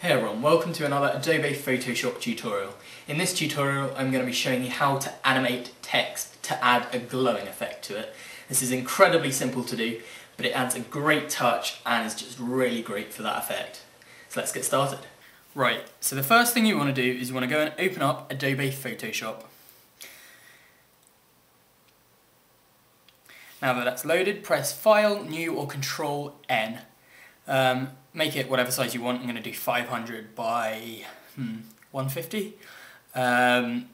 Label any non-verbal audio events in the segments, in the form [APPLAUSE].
Hey everyone, welcome to another Adobe Photoshop tutorial. In this tutorial I'm going to be showing you how to animate text to add a glowing effect to it. This is incredibly simple to do, but it adds a great touch and is just really great for that effect. So let's get started. Right, so the first thing you want to do is you want to go and open up Adobe Photoshop. Now that that's loaded, press File, New or Control N. Um, make it whatever size you want. I'm going to do 500 by hmm, 150. Um,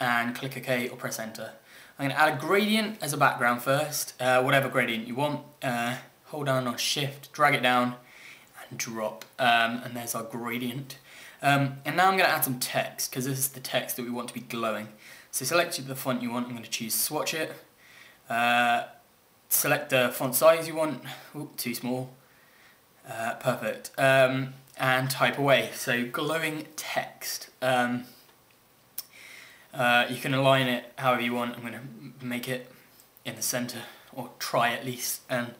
and click OK or press Enter. I'm going to add a gradient as a background first, uh, whatever gradient you want. Uh, hold down on Shift, drag it down, and drop. Um, and there's our gradient. Um, and now I'm going to add some text, because this is the text that we want to be glowing. So select the font you want. I'm going to choose Swatch It. Uh, select the font size you want. Too small. Uh, perfect. Um, and type away. So glowing text. Um, uh, you can align it however you want. I'm going to make it in the center, or try at least, and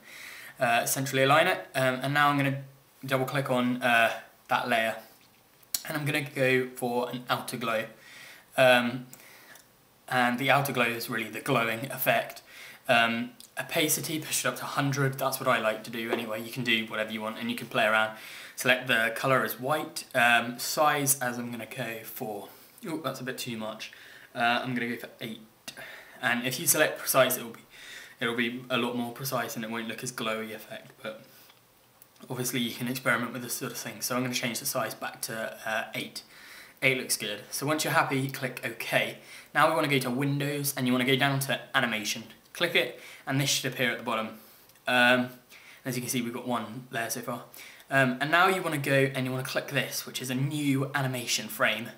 uh, centrally align it. Um, and now I'm going to double click on uh, that layer. And I'm going to go for an outer glow. Um, and the outer glow is really the glowing effect. Um, opacity, push it up to 100, that's what I like to do anyway. You can do whatever you want and you can play around. Select the colour as white, um, size as I'm going to go for, oh that's a bit too much, uh, I'm going to go for 8. And if you select precise it'll be, it'll be a lot more precise and it won't look as glowy effect, but obviously you can experiment with this sort of thing. So I'm going to change the size back to uh, 8. 8 looks good. So once you're happy, click OK. Now we want to go to Windows and you want to go down to Animation click it and this should appear at the bottom. Um, as you can see we've got one there so far. Um, and now you want to go and you want to click this which is a new animation frame.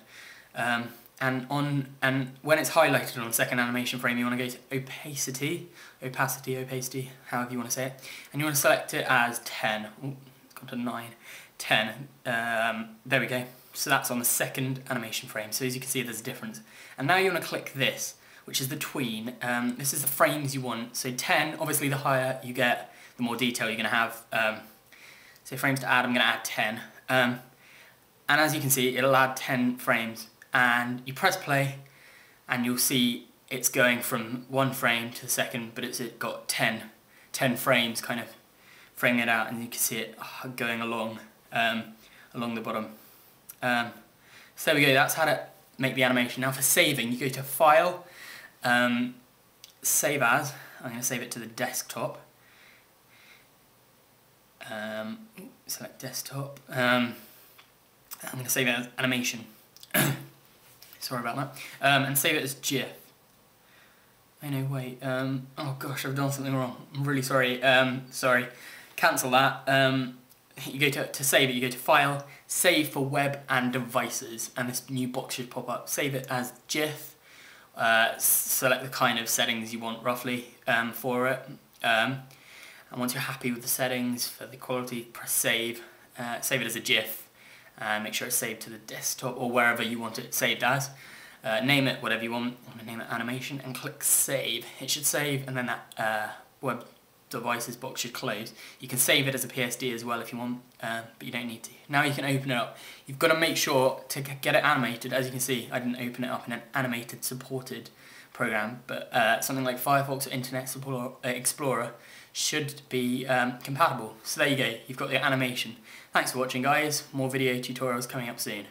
Um, and on and when it's highlighted on second animation frame you want to go to opacity, opacity, opacity, however you want to say it. And you want to select it as 10. Ooh, got to 9. 10. Um, there we go. So that's on the second animation frame. So as you can see there's a difference. And now you want to click this which is the tween. Um, this is the frames you want. So 10, obviously the higher you get, the more detail you're going to have. Um, so frames to add, I'm going to add 10. Um, and as you can see, it'll add 10 frames. And you press play, and you'll see it's going from one frame to the second, but it's it got 10, 10 frames kind of framing it out, and you can see it uh, going along, um, along the bottom. Um, so there we go, that's how to make the animation. Now for saving, you go to File, um, save as, I'm going to save it to the desktop. Um, select desktop. Um, I'm going to save it as animation. [COUGHS] Sorry about that. Um, and save it as GIF. I know, wait. Um, oh gosh, I've done something wrong. I'm really sorry. Um, sorry. Cancel that. You go to, to save it, you go to File, Save for Web and Devices, and this new box should pop up. Save it as GIF uh, select the kind of settings you want roughly um, for it. Um, and once you're happy with the settings for the quality, press save. Uh, save it as a GIF and make sure it's saved to the desktop or wherever you want it saved as. Uh, name it whatever you want. I'm going to name it animation and click save. It should save and then that uh, web devices box should close. You can save it as a PSD as well if you want, uh, but you don't need to. Now you can open it up. You've got to make sure to get it animated. As you can see, I didn't open it up in an animated supported program, but uh, something like Firefox or Internet uh, Explorer should be um, compatible. So there you go, you've got the animation. Thanks for watching guys, more video tutorials coming up soon.